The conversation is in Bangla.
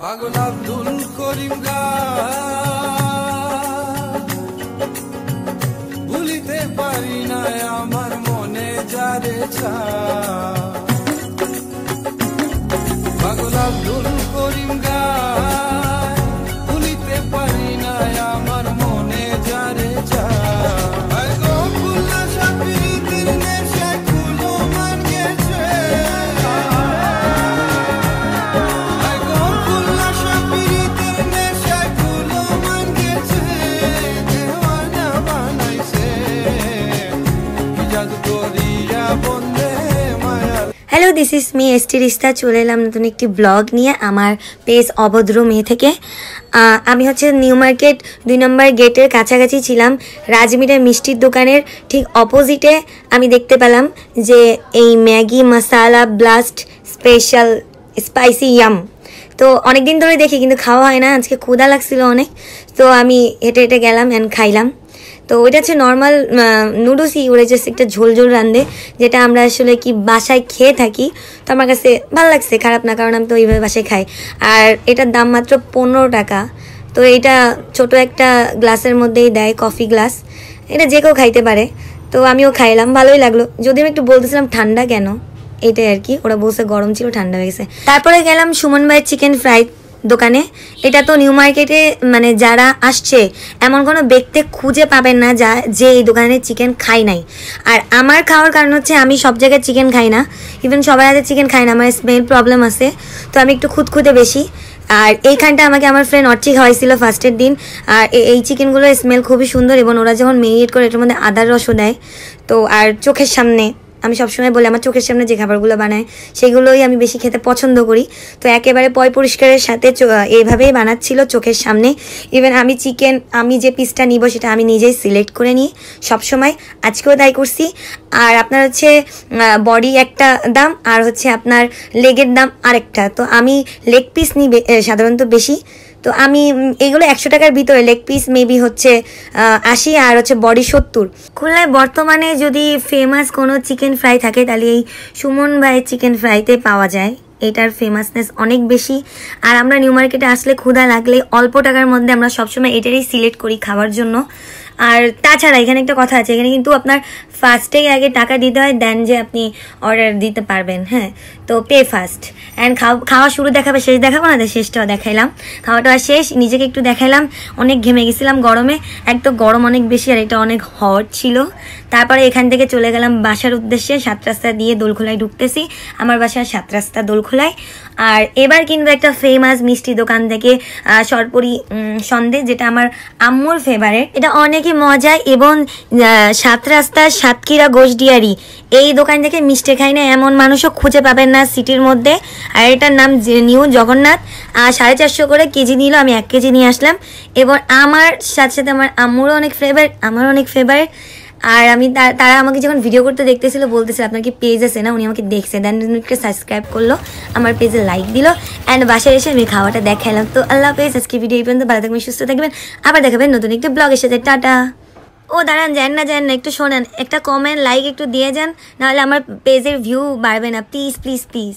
পাগল আব্দুল করিম ভুলিতে পারি না আমার মনে যারে চা পাগল Abdul hello this is me S T রিস্তা চলে এলাম নতুন একটি ব্লগ নিয়ে আমার পেজ অভদ্র মেয়ে থেকে। আমি হচ্ছে নিউ মার্কেট দুই নম্বর গেটের কাছাকাছি ছিলাম। রাজমিরের মিষ্টির দোকানের ঠিক অপোজিটে আমি দেখতে পেলাম যে এই Maggi masala blast special spicy yum তো অনেক দিন ধরে দেখি, কিন্তু খাওয়া হয় না। আজকে ক্ষুধা লাগছিল অনেক। তো আমি হেঁটে হেঁটে গেলাম অ্যান্ড খাইলাম। তো ওইটা হচ্ছে নর্মাল নুডলসই ওরা জাস্ট একটা ঝোল ঝোল রান্ধে যেটা আমরা আসলে কি বাসায় খেয়ে থাকি। তো আমার কাছে ভালো লাগছে, খারাপ না, কারণ আমি তো ওইভাবে বাসায় খাই। আর এটার দাম মাত্র পনেরো টাকা। তো এটা ছোট একটা গ্লাসের মধ্যেই দেয় কফি গ্লাস এটা যে কেউ খাইতে পারে। তো আমিও খাইলাম, ভালোই লাগল। যদি আমি একটু বলতেছিলাম ঠান্ডা কেন? এটাই আর কি, ওরা বলছে গরম ছিল, ঠান্ডা হয়ে গেছে। তারপরে গেলাম সুমন ভাইয়ের চিকেন ফ্রাই দোকানে, এটা তো নিউ মার্কেটে মানে যারা আসছে, এমন কোনো ব্যক্তি খুঁজে পাবেন না যা, যে এই দোকানে চিকেন খাই নাই। আর আমার খাওয়ার কারণ হচ্ছে আমি সব জায়গায় চিকেন খাই না। ইভেন সবার হাতে চিকেন খাই না, আমার স্মেল প্রবলেম আছে। তো আমি একটু খুঁতখুঁতে বেশি। আর এইখানটা আমাকে আমার ফ্রেন্ড অর্চি খাওয়াইছিল ফার্স্টের দিন। আর এই চিকেনগুলোর স্মেল খুবই সুন্দর এবং ওরা যখন মেরিনেট করে, এটার মধ্যে আদার রসও দেয়। তো আর চোখের সামনে আমি সবসময় বলি, আমার চোখের সামনে যে খাবারগুলো বানায়, সেগুলোই আমি বেশি খেতে পছন্দ করি। তো একেবারে পয় পরিষ্কারের সাথে এইভাবেই বানাচ্ছিল চোখের সামনে। ইভেন আমি চিকেন আমি যে পিসটা নিব, সেটা আমি নিজেই সিলেক্ট করে নিই সবসময়। আজকেও তাই করছি। আর আপনার হচ্ছে বডি একটা দাম, আর হচ্ছে আপনার লেগের দাম আরেকটা। তো আমি লেগ পিস নিই সাধারণত বেশি। তো আমি এগুলো একশো টাকার ভিতরে লেগ পিস মেবি হচ্ছে আশি আর হচ্ছে বডি সত্তর। খুলনায় বর্তমানে যদি ফেমাস কোনো চিকেন ফ্রাই থাকে, তাহলে এই সুমন ভাইয়ের চিকেন ফ্রাইতে পাওয়া যায়। এটার ফেমাসনেস অনেক বেশি। আর আমরা নিউ মার্কেটে আসলে ক্ষুধা লাগলে অল্প টাকার মধ্যে আমরা সবসময় এটারই সিলেক্ট করি খাওয়ার জন্য। আর তাছাড়া এখানে একটা কথা আছে এখানে কিন্তু আপনার ফার্স্টেই আগে টাকা দিতে হয় দেন যে আপনি অর্ডার দিতে পারবেন হ্যাঁ? তো পে ফার্স্ট অ্যান্ড খাওয়া খাওয়া শুরু দেখাবে শেষ দেখাবো না? শেষটাও দেখাইলাম। খাওয়াটা শেষ নিজেকে একটু দেখাইলাম। অনেক ঘেমে গেছিলাম গরমে। এক তো গরম অনেক বেশি আর এটা অনেক হট ছিল। তারপরে এখান থেকে চলে গেলাম বাসার উদ্দেশ্যে সাত রাস্তা দিয়ে দোলখোলায় ঢুকতেছি। আমার বাসার সাত রাস্তা দোলখোলায়। আর এবার কিন্তু একটা ফেমাস মিষ্টি দোকান থেকে সরপুরি উম, সন্দেশ যেটা আমার আম্মুর ফেভারেট এটা অনেকই মজা এবং সাত রাস্তা সাতক্ষীরা গোসডিয়ারি এই দোকান থেকে মিষ্টি খাই না, এমন মানুষও খুঁজে পাবেন না সিটির মধ্যে। আর এটার নাম নিউ জগন্নাথ। আর সাড়ে চারশো করে কেজি নিল, আমি এক কেজি নিয়ে আসলাম। এবং আমার সাথে সাথে আমার আম্মুরও অনেক ফেভারিট আমারও অনেক ফেভারিট আর আমি তারা আমাকে যখন ভিডিও করতে দেখতেছিল, বলতেছিল, আপনার কি পেজ আছে না? উনি আমাকে দেখছে। দেন উনিকে সাবস্ক্রাইব করল, আমার পেজে লাইক দিল অ্যান্ড বাসায় এসে আমি খাওয়াটা দেখালাম তো আল্লাহ পেজ আজকে ভিডিও এই পর্যন্ত। ভালো থাকবেন, সুস্থ থাকবেন। আবার দেখাবেন নতুন একটি ব্লগের সাথে। টাটা। ও, দাঁড়ান, যান না যান না, একটু শোনেন। একটা কমেন্ট লাইক একটু দিয়ে যান, নাহলে আমার পেজের ভিউ বাড়বে না। Please please please